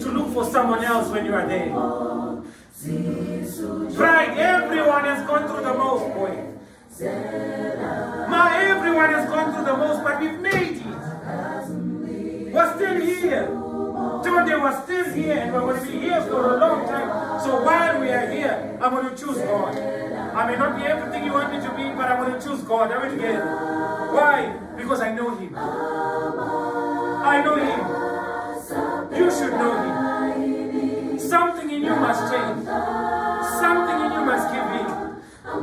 to look for someone else when you are there. Pride, everyone has gone through the most, boy. Ma, everyone has gone through the most, but we've made it. We're still here. Today we're still here and we're going to be here for a long time. So while we are here, I'm going to choose God. I may not be everything you want me to be, but I'm going to choose God. We together? Why? Because I know Him. You should know Him. Something in you must change. Something in you must give in.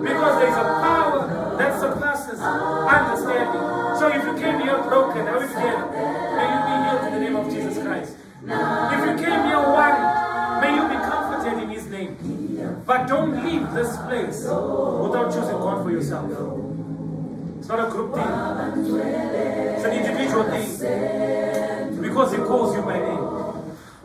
Because there is a power that surpasses understanding. So if you came here broken, are we together? May you be healed in the name of Jesus Christ. If you came here worried, may you be comforted in His name. But don't leave this place without choosing God for yourself. It's not a group thing. It's an individual thing. Because He calls you by name.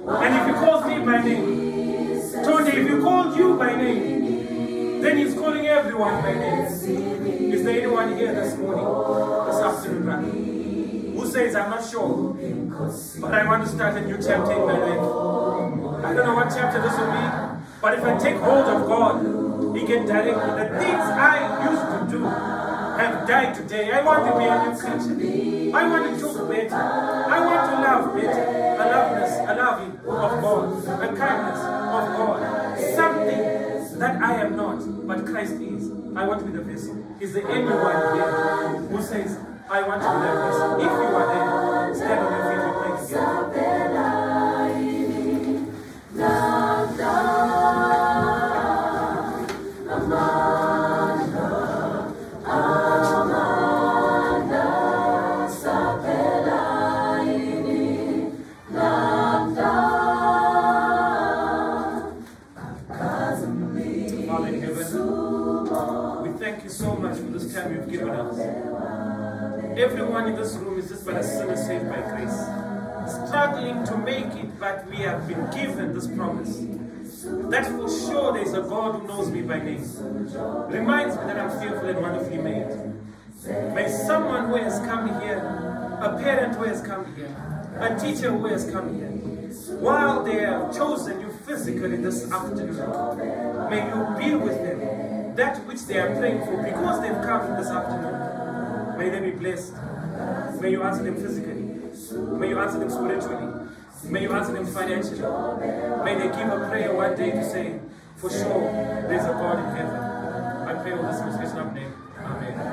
And if He calls me by name, Tony, if He called you by name, then He's calling everyone by name. Is there anyone here this morning, this afternoon, who says, I'm not sure, but I want to start a new chapter in my life? I don't know what chapter this will be, but if I take hold of God, He can direct me. The things I used to do have died today. I want to be a new creature. I want to do better. I want to love better. That I am not, but Christ is. I want to be the vessel. Is there anyone here who says, I want to be that vessel? If you are there, much for this time you've given us. Everyone in this room is just but a sinner saved by grace. Struggling to make it, but we have been given this promise. That for sure there is a God who knows me by name. Reminds me that I'm fearfully and wonderfully made. May someone who has come here, a parent who has come here, a teacher who has come here, while they have chosen you physically this afternoon, may you be with them that which they are praying for because they've come this afternoon. May they be blessed. May you answer them physically. May you answer them spiritually. May you answer them financially. May they give a prayer one day to say, for sure, there's a God in heaven. I pray all this in His name. Amen.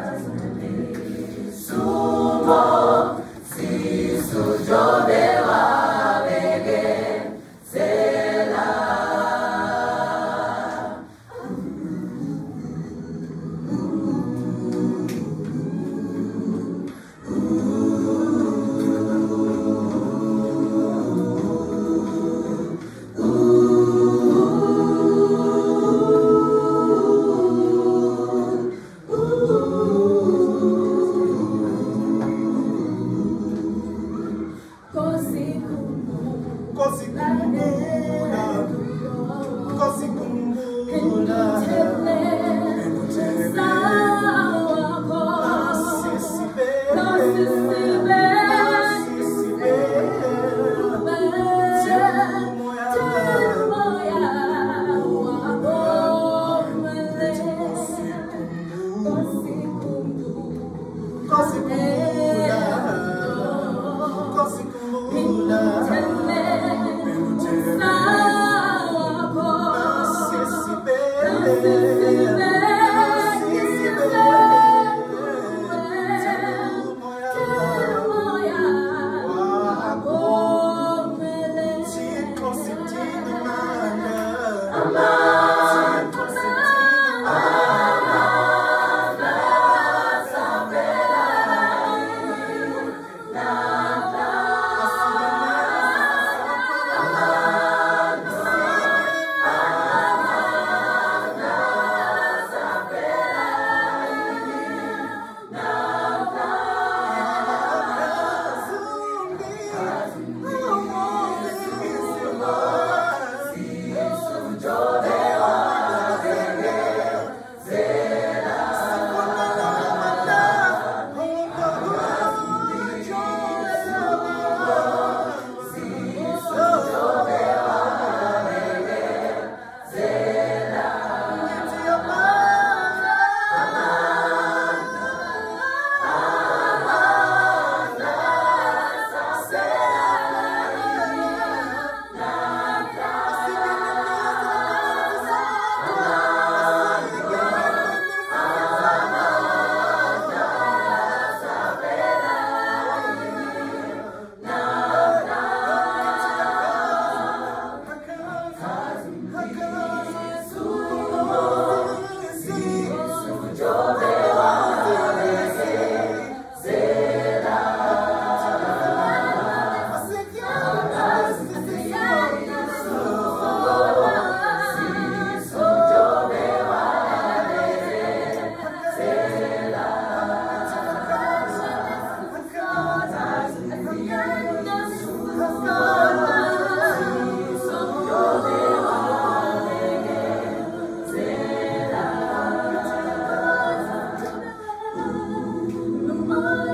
my